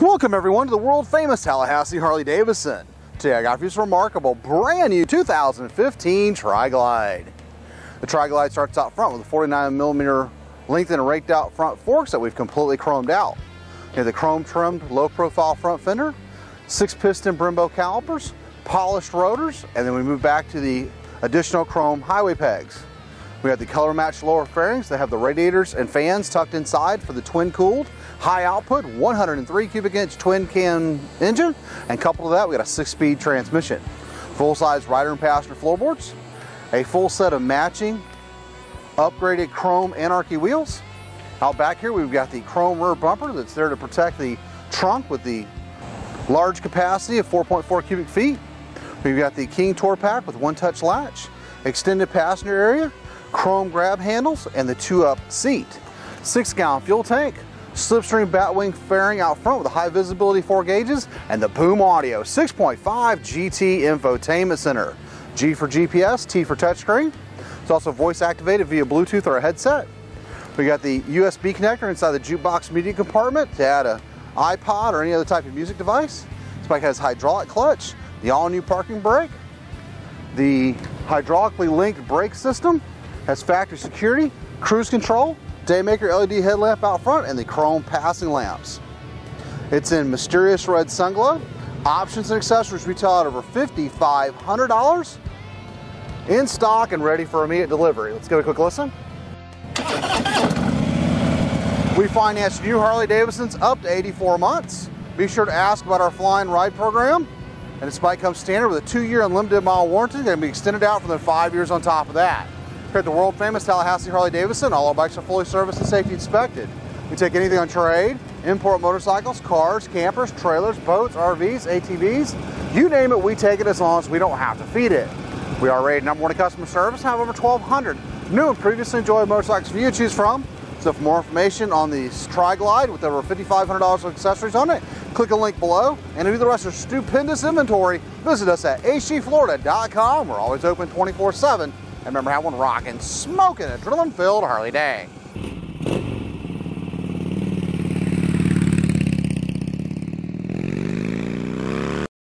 Welcome everyone to the world famous Tallahassee Harley Davidson. Today I got for you this remarkable brand new 2015 Tri-Glide. The Tri-Glide starts out front with a 49 millimeter length and raked out front forks that we've completely chromed out. You have the chrome trimmed low profile front fender, six piston Brembo calipers, polished rotors, and then we move back to the additional chrome highway pegs. We have the color matched lower fairings that have the radiators and fans tucked inside for the twin cooled, high output, 103 cubic inch twin cam engine, and coupled to that we got a six speed transmission. Full size rider and passenger floorboards, a full set of matching upgraded chrome Anarchy wheels. Out back here we've got the chrome rear bumper that's there to protect the trunk with the large capacity of 4.4 cubic feet. We've got the King Tour Pack with one touch latch, extended passenger area, chrome grab handles, and the two up seat. Six gallon fuel tank, slipstream batwing fairing out front with a high visibility four gauges, and the Boom Audio 6.5 GT infotainment center. G for GPS, T for touchscreen. It's also voice activated via Bluetooth or a headset. We got the USB connector inside the jukebox media compartment to add a iPod or any other type of music device. This bike has hydraulic clutch, the all-new parking brake, the hydraulically linked brake system, has factory security, cruise control, daymaker LED headlamp out front, and the chrome passing lamps. It's in mysterious red sun glow. Options and accessories retail at over $5,500 in stock and ready for immediate delivery. Let's give a quick listen. We finance new Harley Davidsons up to 84 months. Be sure to ask about our Fly & Ride program. And this bike comes standard with a two-year unlimited mile warranty that can be extended out for the five years on top of that. Here at the world famous Tallahassee Harley Davidson, all our bikes are fully serviced and safety inspected. We take anything on trade, import motorcycles, cars, campers, trailers, boats, RVs, ATVs, you name it, we take it as long as we don't have to feed it. We are rated number one in customer service, have over 1,200 new and previously enjoyed motorcycles for you to choose from. So for more information on the Tri-Glide with over $5,500 of accessories on it, click a link below. And to view the rest of our stupendous inventory, visit us at hdflorida.com. We're always open 24-7. And remember, have one rocking, smoking, adrenaline-filled Harley day.